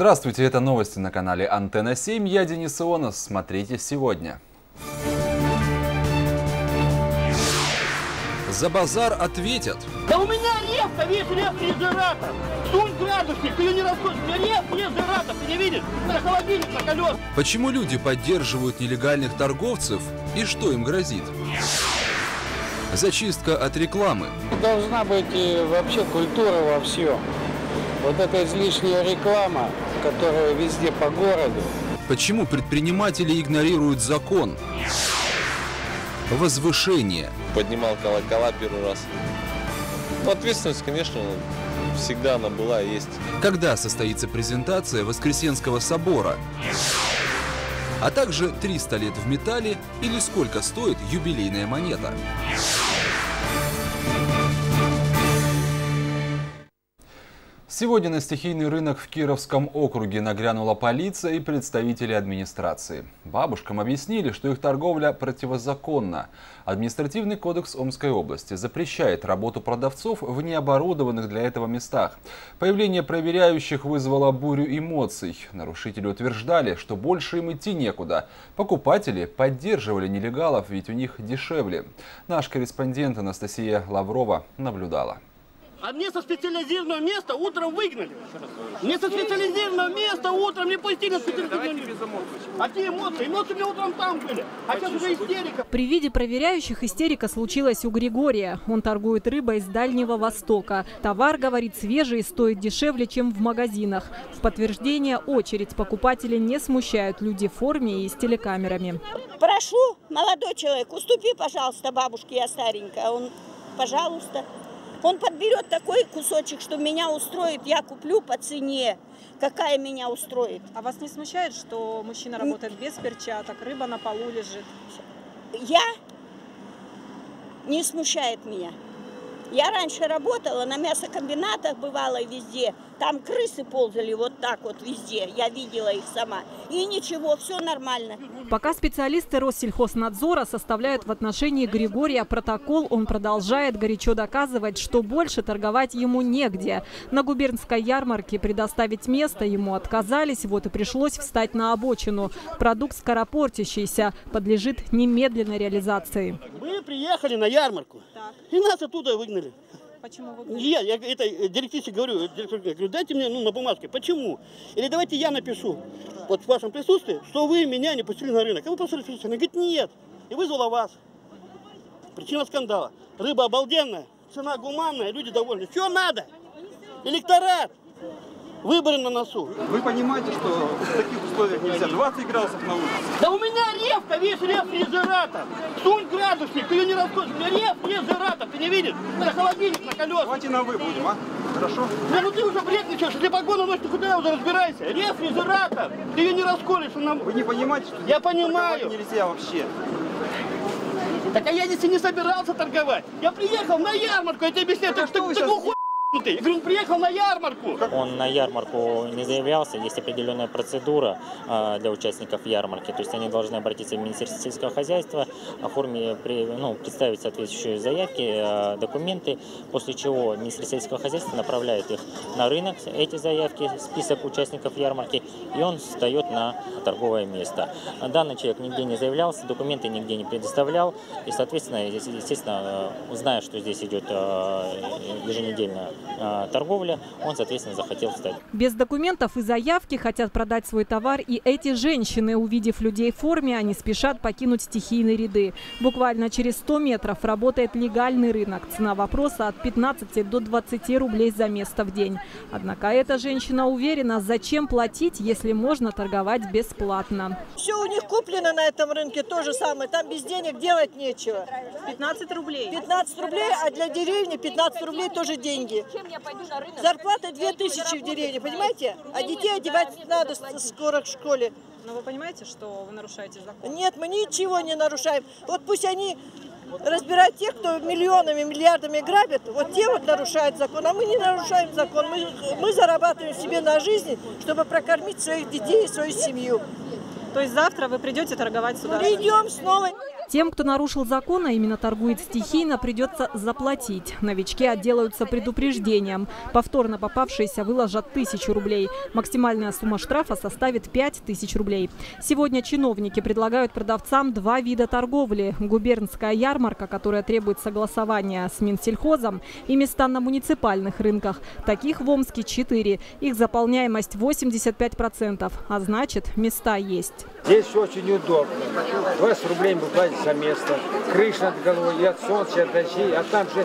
Здравствуйте, это новости на канале Антенна 7. Я Денис Ионов. Смотрите сегодня. За базар ответят. Да у меня репка, весь рефрижератор. Сунь градусник, ты ее не расходишь. У меня рефрижератор, ты не видишь? Это холодильник на колесах. Почему люди поддерживают нелегальных торговцев и что им грозит? Зачистка от рекламы. Должна быть и вообще культура во всем. Вот эта излишняя реклама, которая везде по городу. Почему предприниматели игнорируют закон? Возвышение. поднимал колокола первый раз. Ну, ответственность, конечно, всегда она была и есть. Когда состоится презентация Воскресенского собора? А также 300 лет в металле или сколько стоит юбилейная монета? Сегодня на стихийный рынок в Кировском округе нагрянула полиция и представители администрации. Бабушкам объяснили, что их торговля противозаконна. Административный кодекс Омской области запрещает работу продавцов в необорудованных для этого местах. Появление проверяющих вызвало бурю эмоций. Нарушители утверждали, что больше им идти некуда. Покупатели поддерживали нелегалов, ведь у них дешевле. Наш корреспондент Анастасия Лаврова наблюдала. А мне со специализированного места утром выгнали. Мне со специализированного места утром не пустили на специализированное место. А те эмоции? Эмоции у меня утром там были. А сейчас уже истерика. При виде проверяющих истерика случилась у Григория. Он торгует рыбой с Дальнего Востока. Товар, говорит, свежий и стоит дешевле, чем в магазинах. В подтверждение очередь покупателей не смущают люди в форме и с телекамерами. Прошу, молодой человек, уступи, пожалуйста, бабушке, я старенькая. Он, пожалуйста. Он подберет такой кусочек, что меня устроит, я куплю по цене, какая меня устроит. А вас не смущает, что мужчина работает без перчаток, рыба на полу лежит? Я не смущает меня. Я раньше работала на мясокомбинатах, бывало везде. Там крысы ползали вот так вот везде. Я видела их сама. И ничего, все нормально. Пока специалисты Россельхознадзора составляют в отношении Григория протокол, он продолжает горячо доказывать, что больше торговать ему негде. На губернской ярмарке предоставить место ему отказались, вот и пришлось встать на обочину. Продукт скоропортящийся, подлежит немедленной реализации. Мы приехали на ярмарку. И нас оттуда выгнали. Почему Я, я это э, директрисе говорю, директор, говорю, дайте мне ну, на бумажке, почему? Или давайте я напишу, вот в вашем присутствии, что вы меня не пустили на рынок. А вы просто решите. Она говорит, нет. И вызвала вас. Причина скандала. Рыба обалденная, цена гуманная, люди довольны. Что надо? Электорат. Выборы на носу. Вы понимаете, что в таких условиях нельзя 20 градусов на улице? Да у меня ревка, весь рефрижератор. Сунь градусник, ты ее не расходишь. У меня рефрижератор, ты не видишь? Это холодильник на колесах. Давайте на вы будем, а? Хорошо? Да ну ты уже бредничаешь, если погода ночь, ты куда уже разбирайся. Рефрижератор, ты ее не расколешь. Она... Вы не понимаете, что Я понимаю. нельзя вообще? Так а я здесь и не собирался торговать. Я приехал на ярмарку, я тебе объясняю, Так ты, что ты, ты глухой, ты. Приехал на ярмарку. Он на ярмарку не заявлялся, есть определенная процедура а, для участников ярмарки, то есть они должны обратиться в Министерство сельского хозяйства, оформить, ну, представить соответствующие заявки, а, документы, после чего Министерство сельского хозяйства направляет их на рынок, эти заявки, список участников ярмарки, и он встает на торговое место. Данный человек нигде не заявлялся, документы нигде не предоставлял, и, соответственно, естественно, э, зная, что здесь идет еженедельная э, торговля, он, соответственно, захотел встать. Без документов и заявки хотят продать свой товар и эти женщины. Увидев людей в форме, они спешат покинуть стихийные ряды. Буквально через 100 метров работает легальный рынок. Цена вопроса от 15 до 20 рублей за место в день. Однако эта женщина уверена, зачем платить, если можно торговать бесплатно. Все у них куплено на этом рынке то же самое. Там без денег делать нечего. 15 рублей. 15 рублей, а для деревни 15 рублей тоже деньги. Зарплата 2000 в деревне, понимаете? А детей одевать надо скоро в школе. Но вы понимаете, что вы нарушаете закон? Нет, мы ничего не нарушаем. Вот пусть они разбирают тех, кто миллионами, миллиардами грабит, вот те вот нарушают закон, а мы не нарушаем закон. Мы, мы зарабатываем себе на жизнь, чтобы прокормить своих детей и свою семью. То есть завтра вы придете торговать сюда? Придем снова. Тем, кто нарушил закон, а именно торгует стихийно, придется заплатить. Новички отделаются предупреждением. Повторно попавшиеся выложат тысячу рублей. Максимальная сумма штрафа составит 5 тысяч рублей. Сегодня чиновники предлагают продавцам два вида торговли. Губернская ярмарка, которая требует согласования с Минсельхозом, и места на муниципальных рынках. Таких в Омске 4. Их заполняемость 85%, а значит места есть. Здесь очень удобно. 20 рублей вы платите за место. Крыша над головой, и от солнца, и от дождей. А там же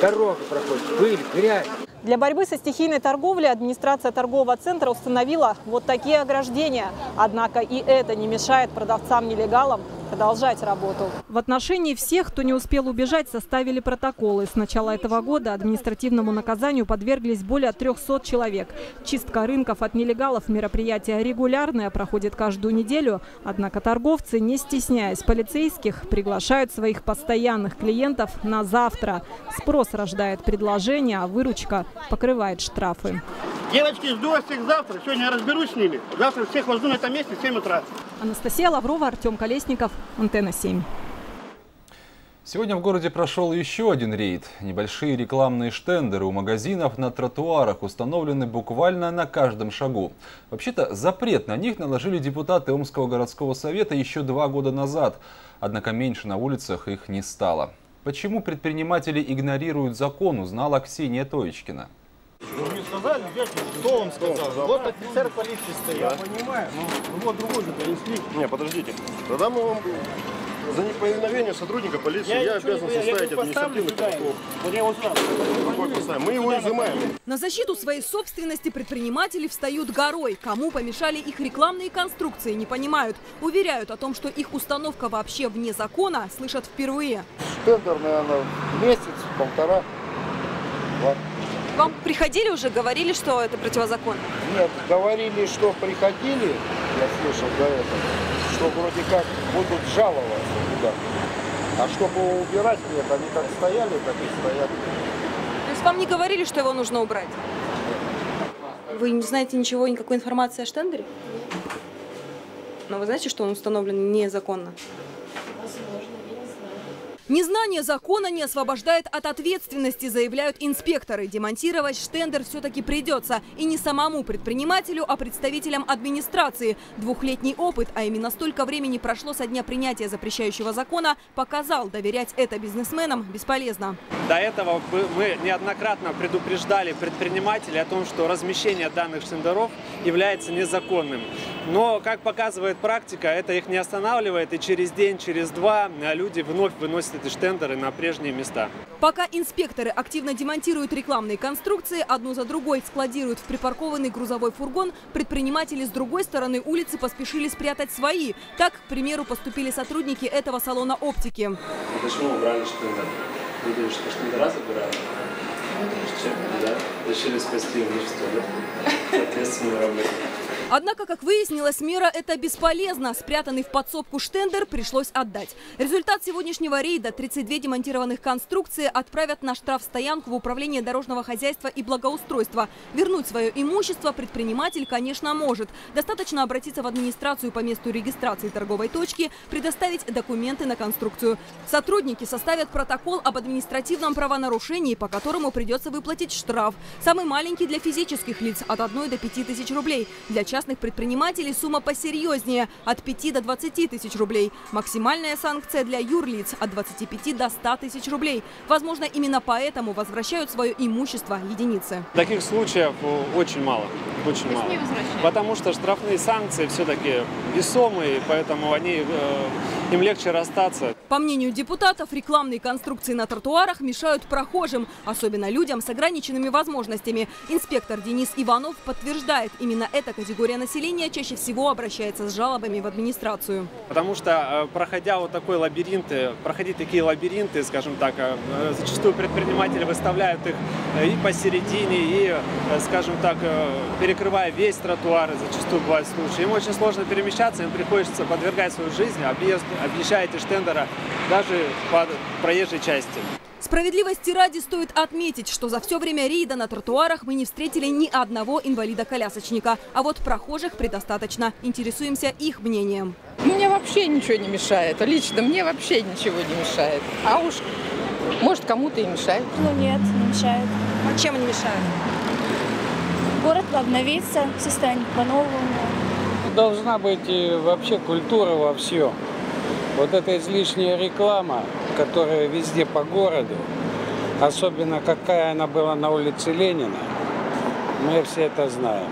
дорога проходит, пыль, грязь. Для борьбы со стихийной торговлей администрация торгового центра установила вот такие ограждения. Однако и это не мешает продавцам-нелегалам продолжать работу. В отношении всех, кто не успел убежать, составили протоколы. С начала этого года административному наказанию подверглись более 300 человек. Чистка рынков от нелегалов – мероприятие регулярное, проходит каждую неделю. Однако торговцы, не стесняясь полицейских, приглашают своих постоянных клиентов на завтра. Спрос рождает предложение, а выручка покрывает штрафы. Девочки, жду вас всех завтра. Сегодня я разберусь с ними. Завтра всех возьму на этом месте в 7 утра. Анастасия Лаврова, Артем Колесников, Антенна 7. Сегодня в городе прошел еще один рейд. Небольшие рекламные штендеры у магазинов на тротуарах установлены буквально на каждом шагу. Вообще-то запрет на них наложили депутаты Омского городского совета еще два года назад. Однако меньше на улицах их не стало. Почему предприниматели игнорируют закон, узнала Ксения Тоечкина. Вы мне сказали, дядя, кто вам сказал? Вот офицер полиции стоит. Я понимаю, но вот другой же принесли. Не, подождите. Тогда мы вам за неповиновение сотрудника полиции я, я обязан составить административный протокол. Вот я его сразу. Мы его изымаем. На защиту своей собственности предприниматели встают горой. Кому помешали их рекламные конструкции, не понимают. Уверяют о том, что их установка вообще вне закона, слышат впервые. Штендер, наверное, месяц, полтора, два. Вам приходили уже, говорили, что это противозаконно? Нет, говорили, что приходили, я слышал до этого, что вроде как будут жаловаться куда А чтобы его убирать, нет, они как стояли, так и стоят. То есть вам не говорили, что его нужно убрать? Вы не знаете ничего, никакой информации о штендере? Но вы знаете, что он установлен незаконно? Незнание закона не освобождает от ответственности, заявляют инспекторы. Демонтировать штендер все-таки придется. И не самому предпринимателю, а представителям администрации. Двухлетний опыт, а именно столько времени прошло со дня принятия запрещающего закона, показал, доверять это бизнесменам бесполезно. До этого мы неоднократно предупреждали предпринимателей о том, что размещение данных штендеров является незаконным. Но, как показывает практика, это их не останавливает. И через день, через два люди вновь выносят эти штендеры на прежние места. Пока инспекторы активно демонтируют рекламные конструкции, одну за другой складируют в припаркованный грузовой фургон, предприниматели с другой стороны улицы поспешили спрятать свои. Так, к примеру, поступили сотрудники этого салона оптики. Почему убрали штендер? Видели, что штендера забирают? Да? Решили спасти имущество, да? Ответственную работу. Однако, как выяснилось, мера это бесполезно. Спрятанный в подсобку штендер пришлось отдать. Результат сегодняшнего рейда – 32 демонтированных конструкции отправят на штрафстоянку в Управление дорожного хозяйства и благоустройства. Вернуть свое имущество предприниматель, конечно, может. Достаточно обратиться в администрацию по месту регистрации торговой точки, предоставить документы на конструкцию. Сотрудники составят протокол об административном правонарушении, по которому придется выплатить штраф. Самый маленький для физических лиц – от 1 до 5 тысяч рублей. Для частных предпринимателей сумма посерьезнее – от 5 до 20 тысяч рублей. Максимальная санкция для юрлиц – от 25 до 100 тысяч рублей. Возможно, именно поэтому возвращают свое имущество единицы. Таких случаев очень мало. Очень мало. Потому что штрафные санкции все-таки весомые, поэтому они, э, им легче расстаться. По мнению депутатов, рекламные конструкции на тротуарах мешают прохожим, особенно людям с ограниченными возможностями. Инспектор Денис Иванов подтверждает, именно эта категория населения чаще всего обращается с жалобами в администрацию. Потому что, проходя вот такой лабиринт, проходить такие лабиринты, скажем так, зачастую предприниматели выставляют их и посередине, и, скажем так, перекрывая весь тротуар, зачастую бывают случаи. Им очень сложно перемещаться, им приходится подвергать свою жизнь, объезд, объезжая эти штендера даже по проезжей части. Справедливости ради стоит отметить, что за все время рейда на тротуарах мы не встретили ни одного инвалида-колясочника. А вот прохожих предостаточно. Интересуемся их мнением. Мне вообще ничего не мешает. Лично мне вообще ничего не мешает. А уж, может, кому-то и мешает. Ну нет, не мешает. А чем они мешают? Город обновится, все станет по-новому. Должна быть вообще культура во всем. Вот эта излишняя реклама, которая везде по городу, особенно какая она была на улице Ленина, мы все это знаем.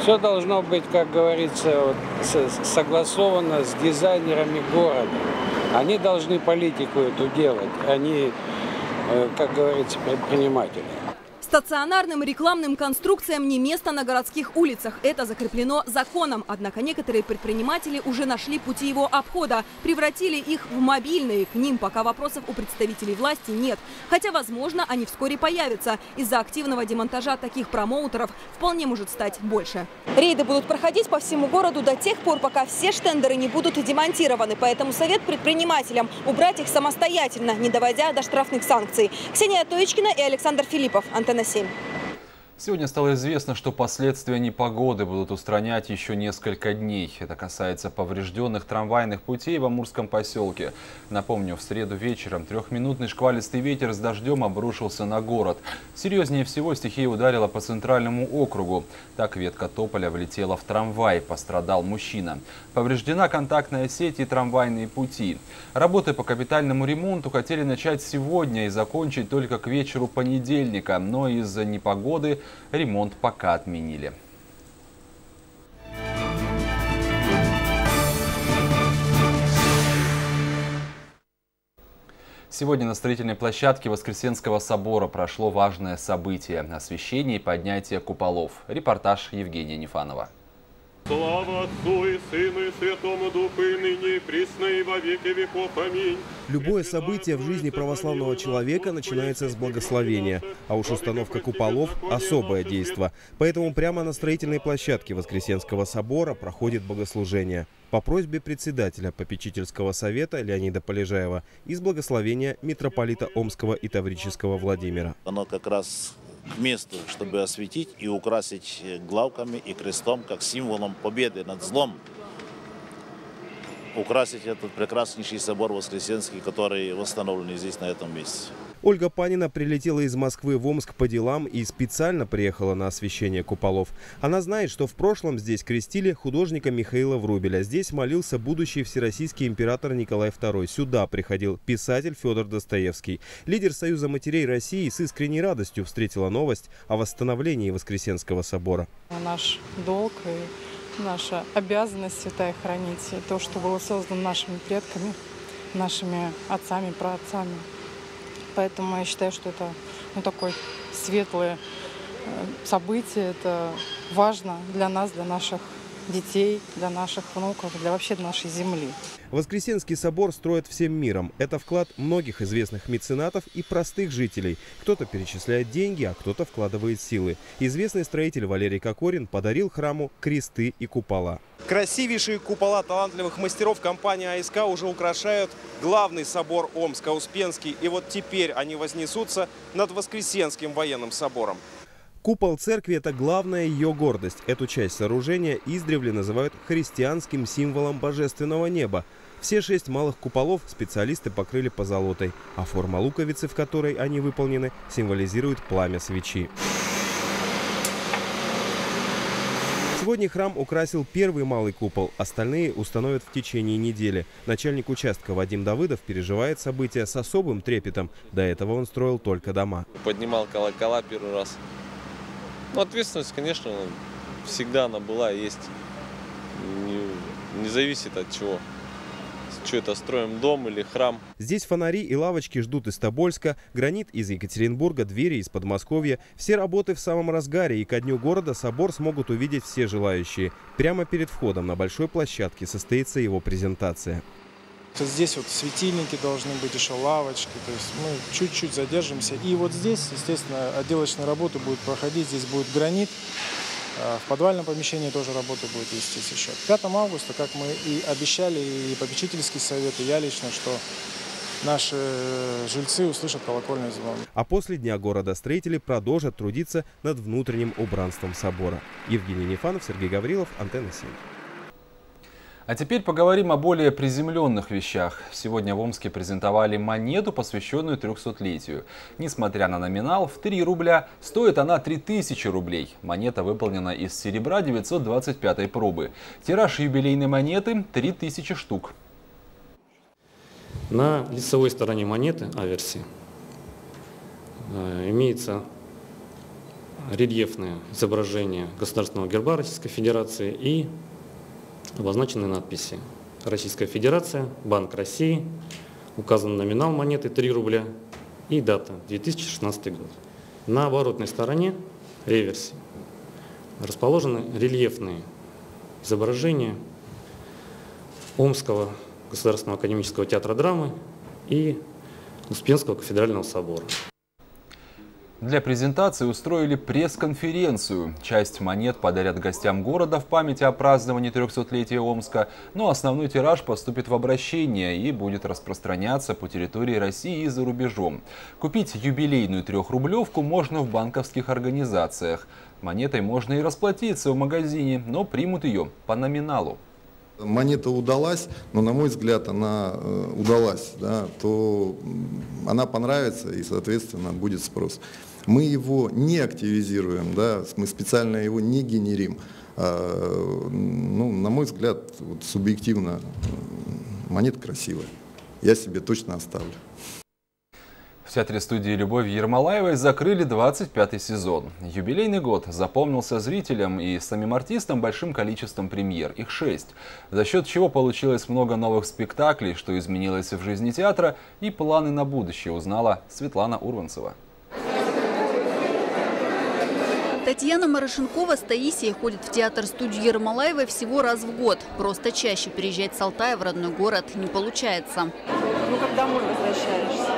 Все должно быть, как говорится, вот, согласовано с дизайнерами города. Они должны политику эту делать, они, э, как говорится, предприниматели. Стационарным рекламным конструкциям не место на городских улицах. Это закреплено законом. Однако некоторые предприниматели уже нашли пути его обхода. Превратили их в мобильные. К ним пока вопросов у представителей власти нет. Хотя, возможно, они вскоре появятся. Из-за активного демонтажа таких промоутеров вполне может стать больше. Рейды будут проходить по всему городу до тех пор, пока все штендеры не будут демонтированы. Поэтому совет предпринимателям убрать их самостоятельно, не доводя до штрафных санкций. Ксения Тоечкина и Александр Филиппов. Антенна 7. Сегодня стало известно, что последствия непогоды будут устранять еще несколько дней. Это касается поврежденных трамвайных путей в Амурском поселке. Напомню, в среду вечером трехминутный шквалистый ветер с дождем обрушился на город. Серьезнее всего стихия ударила по центральному округу. Так ветка тополя влетела в трамвай, пострадал мужчина. Повреждена контактная сеть и трамвайные пути. Работы по капитальному ремонту хотели начать сегодня и закончить только к вечеру понедельника, но из-за непогоды ремонт пока отменили. Сегодня на строительной площадке Воскресенского собора прошло важное событие – освещение и поднятие куполов. Репортаж Евгения Нефанова. Слава Отцу и Сыну и Святому Духу, и ныне, и присно, и во веки веков. Аминь. Любое событие в жизни православного человека начинается с благословения, а уж установка куполов – особое действо. Поэтому прямо на строительной площадке Воскресенского собора проходит богослужение. По просьбе председателя попечительского совета Леонида Полежаева из благословения митрополита Омского и Таврического Владимира. Оно как раз к месту, чтобы осветить и украсить главками и крестом, как символом победы над злом. Украсить этот прекраснейший собор Воскресенский, который восстановлен здесь, на этом месте. Ольга Панина прилетела из Москвы в Омск по делам и специально приехала на освещение куполов. Она знает, что в прошлом здесь крестили художника Михаила Врубеля. Здесь молился будущий всероссийский император Николай II. Сюда приходил писатель Федор Достоевский. Лидер Союза матерей России с искренней радостью встретила новость о восстановлении Воскресенского собора. Наш долг и наша обязанность святая хранить то, что было создано нашими предками, нашими отцами, праотцами. Поэтому я считаю, что это ну, такое светлое э, событие. Это важно для нас, для наших детей, для наших внуков, для вообще нашей земли. Воскресенский собор строят всем миром. Это вклад многих известных меценатов и простых жителей. Кто-то перечисляет деньги, а кто-то вкладывает силы. Известный строитель Валерий Кокорин подарил храму кресты и купола. Красивейшие купола талантливых мастеров компании АСК уже украшают главный собор Омска, Успенский. И вот теперь они вознесутся над Воскресенским военным собором. Купол церкви – это главная ее гордость. Эту часть сооружения издревле называют христианским символом божественного неба. Все шесть малых куполов специалисты покрыли позолотой, а форма луковицы, в которой они выполнены, символизирует пламя свечи. Сегодня храм украсил первый малый купол, остальные установят в течение недели. Начальник участка Вадим Давыдов переживает события с особым трепетом. До этого он строил только дома. Поднимал колокола первый раз. Ну, ответственность, конечно, всегда она была, есть. Не, не зависит от чего. Что это, строим дом или храм? Здесь фонари и лавочки ждут из Тобольска, гранит из Екатеринбурга, двери из Подмосковья. Все работы в самом разгаре, и ко дню города собор смогут увидеть все желающие. Прямо перед входом на большой площадке состоится его презентация. Здесь вот светильники должны быть, еще лавочки, то есть мы чуть-чуть задержимся. И вот здесь, естественно, отделочные работы будут проходить, здесь будет гранит, а в подвальном помещении тоже работа будет вестись еще. 5 августа, как мы и обещали, и попечительский совет, и я лично, что наши жильцы услышат колокольный звон. А после Дня города строители продолжат трудиться над внутренним убранством собора. Евгений Нефанов, Сергей Гаврилов, Антенна 7. А теперь поговорим о более приземленных вещах. Сегодня в Омске презентовали монету, посвященную 300-летию. Несмотря на номинал в 3 рубля, стоит она 3000 рублей. Монета выполнена из серебра 925 пробы. Тираж юбилейной монеты 3000 штук. На лицевой стороне монеты аверси э, имеется рельефное изображение государственного герба Российской Федерации и обозначены надписи Российская Федерация, Банк России, указан номинал монеты 3 рубля и дата 2016 год. На оборотной стороне реверсе расположены рельефные изображения Омского Государственного академического театра драмы и Успенского кафедрального собора. Для презентации устроили пресс-конференцию. Часть монет подарят гостям города в память о праздновании 300-летия Омска, но основной тираж поступит в обращение и будет распространяться по территории России и за рубежом. Купить юбилейную трехрублевку можно в банковских организациях. Монетой можно и расплатиться в магазине, но примут ее по номиналу. Монета удалась, но на мой взгляд она э, удалась, да, то она понравится и, соответственно, будет спрос. Мы его не активизируем, да, мы специально его не генерим. А, ну, на мой взгляд, вот субъективно, монета красивая. Я себе точно оставлю. В театре студии Любовь Ермолаевой закрыли 25-й сезон. Юбилейный год запомнился зрителям и самим артистам большим количеством премьер. Их шесть. За счет чего получилось много новых спектаклей, что изменилось в жизни театра и планы на будущее, узнала Светлана Урванцева. Татьяна Марошенкова с Таисией ходит в театр-студию Ермолаевой всего раз в год. Просто чаще переезжать с Алтая в родной город не получается. Ну, как домой возвращаешься?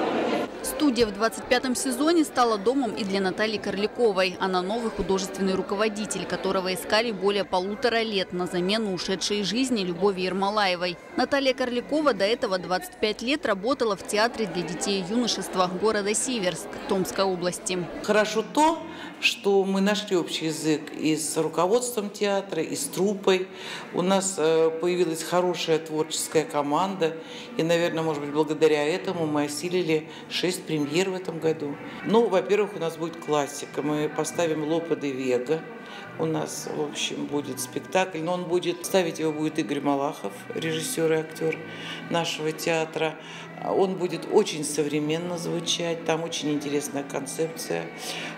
Студия в 25-м сезоне стала домом и для Натальи Корликовой. Она новый художественный руководитель, которого искали более полутора лет на замену ушедшей жизни Любови Ермолаевой. Наталья Корликова до этого 25 лет работала в театре для детей и юношества города Сиверск Томской области. Хорошо то, что мы нашли общий язык и с руководством театра, и с труппой. У нас э, появилась хорошая творческая команда. И, наверное, может быть, благодаря этому мы осилили шесть премьер в этом году. Ну, во-первых, у нас будет классика. Мы поставим Лопа де Вега. У нас, в общем, будет спектакль, но он будет, ставить его будет Игорь Малахов, режиссер и актер нашего театра. Он будет очень современно звучать, там очень интересная концепция.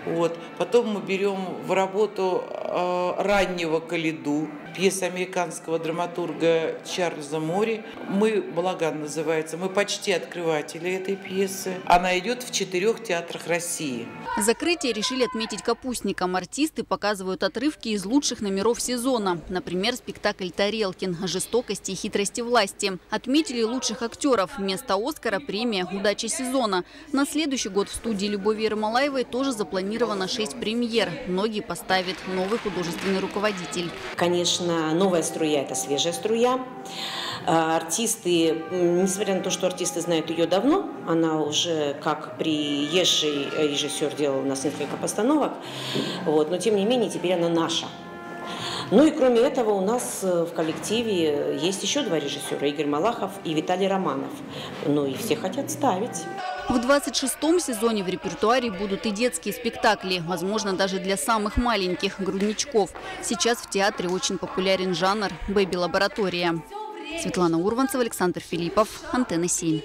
Вот. Потом мы берем в работу раннего Калиду, пьеса американского драматурга Чарльза Мори. Мы, Балаган называется, мы почти открыватели этой пьесы. Она идет в четырех театрах России. Закрытие решили отметить капустникам. Артисты показывают отрывки из лучших номеров сезона. Например, спектакль «Тарелкин. Жестокости и хитрости власти». Отметили лучших актеров. Вместо Оскара премия «Удача сезона». На следующий год в студии Любови Ермолаевой тоже запланировано шесть премьер. Многие поставит новый художественный руководитель. Конечно, новая струя – это свежая струя. А, артисты, несмотря на то, что артисты знают ее давно, она уже как приезжий режиссер делал у нас несколько постановок, вот, но тем не менее теперь она наша. Ну и кроме этого у нас э, в коллективе есть еще два режиссера, Игорь Малахов и Виталий Романов. Ну и все хотят ставить. В 26-м сезоне в репертуаре будут и детские спектакли, возможно, даже для самых маленьких, грудничков. Сейчас в театре очень популярен жанр «Бэби-лаборатория». Светлана Урванцева, Александр Филиппов, Антенна 7.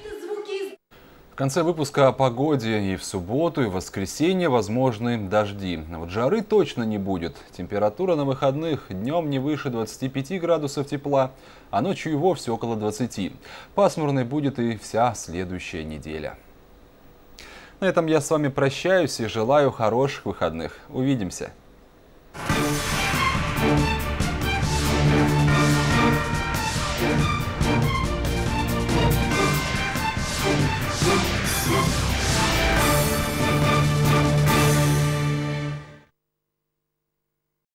В конце выпуска о погоде и в субботу, и в воскресенье возможны дожди. Вот жары точно не будет. Температура на выходных днем не выше 25 градусов тепла, а ночью и вовсе около 20. Пасмурной будет и вся следующая неделя. На этом я с вами прощаюсь и желаю хороших выходных. Увидимся! Thank you.